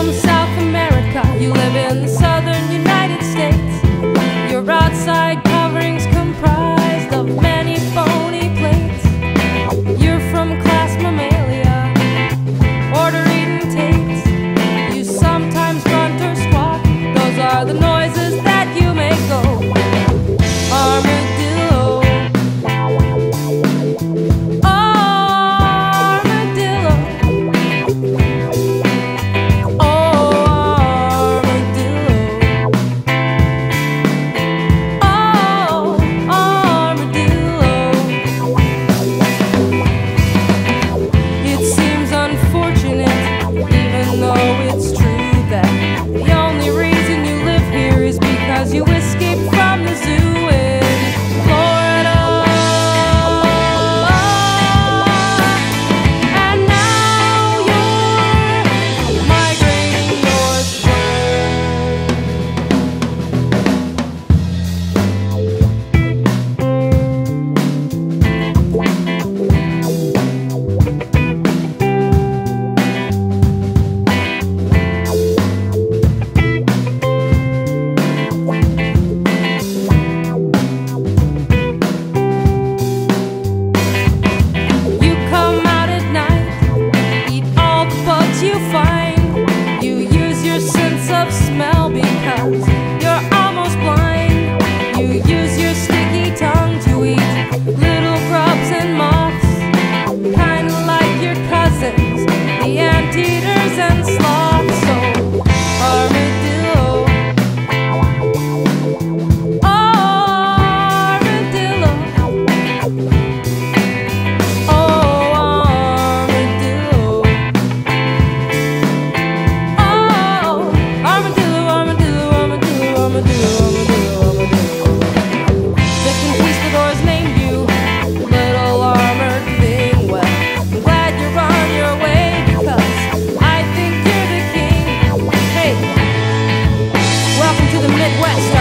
I'm. you find stretched